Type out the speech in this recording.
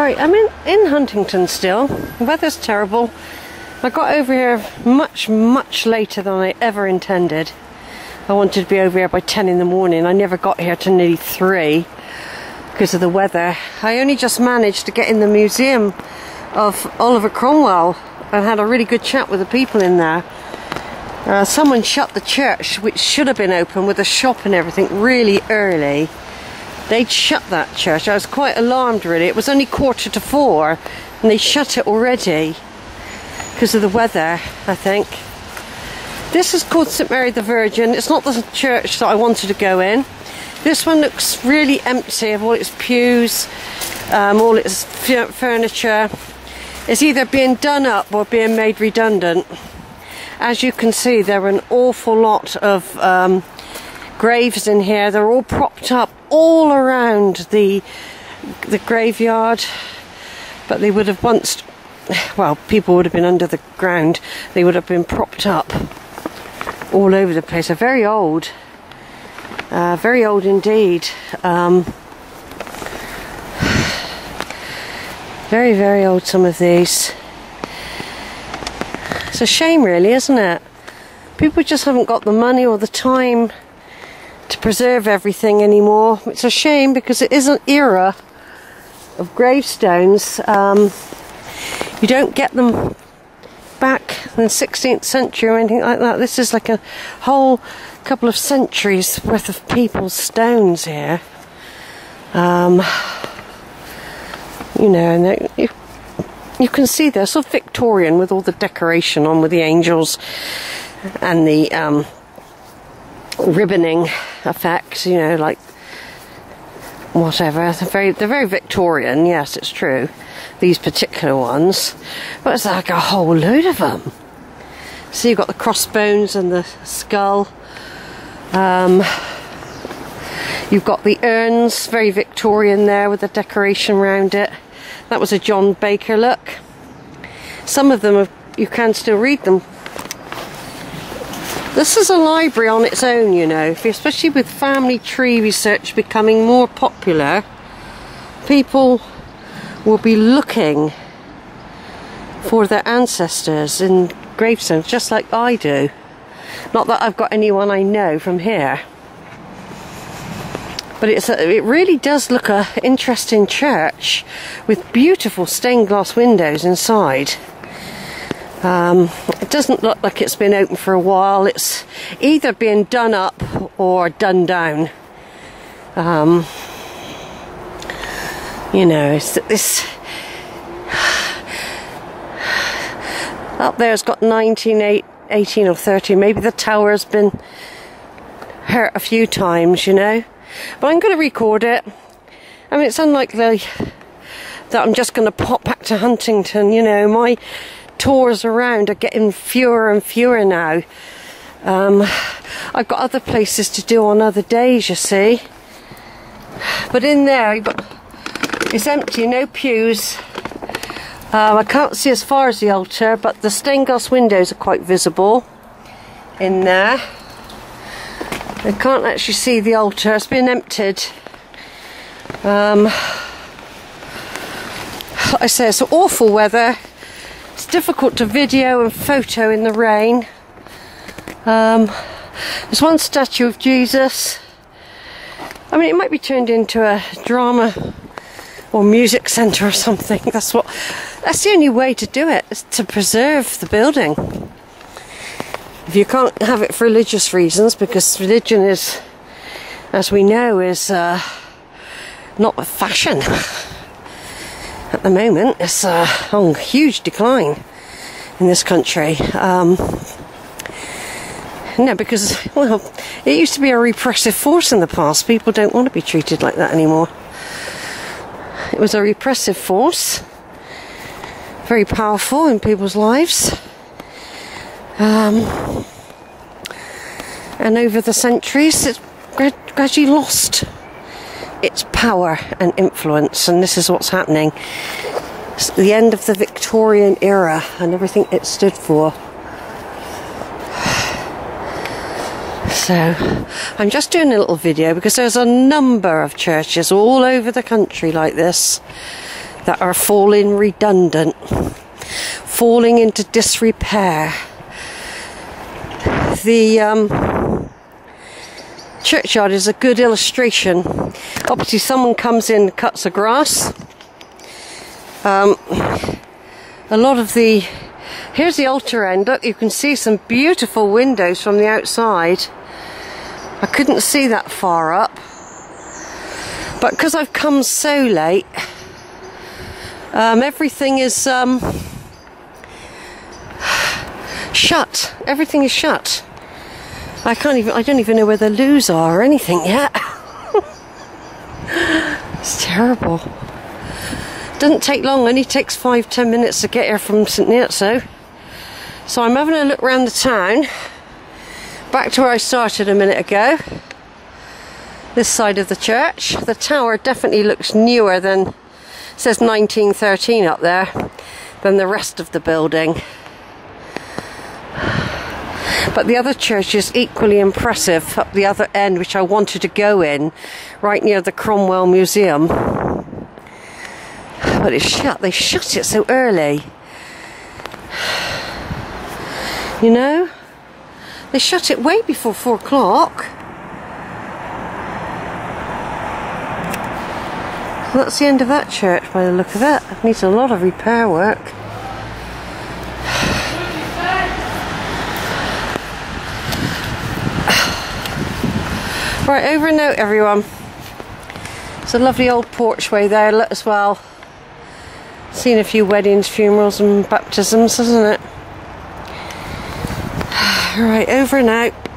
Right, I'm in, in Huntingdon still. The weather's terrible. I got over here much, much later than I ever intended. I wanted to be over here by 10 in the morning. I never got here till nearly 3 because of the weather. I only just managed to get in the museum of Oliver Cromwell and had a really good chat with the people in there. Uh, someone shut the church, which should have been open with a shop and everything, really early. They'd shut that church. I was quite alarmed, really. It was only quarter to four, and they shut it already because of the weather, I think. This is called St Mary the Virgin. It's not the church that I wanted to go in. This one looks really empty of all its pews, um, all its furniture. It's either being done up or being made redundant. As you can see, there are an awful lot of um, graves in here. They're all propped up all around the the graveyard, but they would have once, well, people would have been under the ground. They would have been propped up all over the place. They're very old, uh, very old indeed. Um, very, very old. Some of these. It's a shame, really, isn't it? People just haven't got the money or the time to preserve everything anymore. It's a shame because it is an era of gravestones. Um, you don't get them back in the 16th century or anything like that. This is like a whole couple of centuries worth of people's stones here. Um, you know, and you, you can see they're sort of Victorian with all the decoration on with the angels and the um, ribboning effect, you know, like whatever. They're very, they're very Victorian, yes, it's true. These particular ones. But it's like a whole load of them. So you've got the crossbones and the skull. Um, you've got the urns, very Victorian there with the decoration around it. That was a John Baker look. Some of them, have, you can still read them this is a library on its own, you know, especially with family tree research becoming more popular. People will be looking for their ancestors in gravestones, just like I do. Not that I've got anyone I know from here. But it's a, it really does look a interesting church with beautiful stained glass windows inside. Um, it doesn't look like it's been open for a while. It's either been done up or done down. Um, you know, it's this up there's got 19, 18 or 30. Maybe the tower's been hurt a few times, you know. But I'm going to record it. I mean, it's unlikely that I'm just going to pop back to Huntingdon, you know. My tours around are getting fewer and fewer now. Um, I've got other places to do on other days, you see. But in there, it's empty, no pews. Um, I can't see as far as the altar, but the stained glass windows are quite visible in there. I can't actually see the altar, it's been emptied. Um, I say it's awful weather difficult to video and photo in the rain. Um, there's one statue of Jesus. I mean, it might be turned into a drama or music centre or something. That's what. That's the only way to do it is to preserve the building. If you can't have it for religious reasons, because religion is, as we know, is uh, not a fashion at the moment. It's on huge decline in this country. Um, no, because, well, it used to be a repressive force in the past. People don't want to be treated like that anymore. It was a repressive force, very powerful in people's lives. Um, and over the centuries, it's gradually lost its power and influence, and this is what's happening. It's the end of the Victorian era and everything it stood for. So, I'm just doing a little video because there's a number of churches all over the country like this. that are falling redundant, falling into disrepair. The um, churchyard is a good illustration. Obviously, someone comes in, cuts the grass. Um, a lot of the here's the altar end. Look, you can see some beautiful windows from the outside. I couldn't see that far up, but because I've come so late, um, everything is um, shut. Everything is shut. I can't even. I don't even know where the loos are or anything yet. terrible. Doesn't take long. Only takes five ten minutes to get here from St Neots. So I'm having a look around the town. Back to where I started a minute ago. This side of the church. The tower definitely looks newer than says 1913 up there than the rest of the building. But the other church is equally impressive up the other end, which I wanted to go in, right near the Cromwell Museum. But it's shut. They shut it so early. You know? They shut it way before four o'clock. that's the end of that church by the look of it. It needs a lot of repair work. Right, over and out everyone. It's a lovely old porchway there as well. Seen a few weddings, funerals and baptisms, hasn't it? Right, over and out.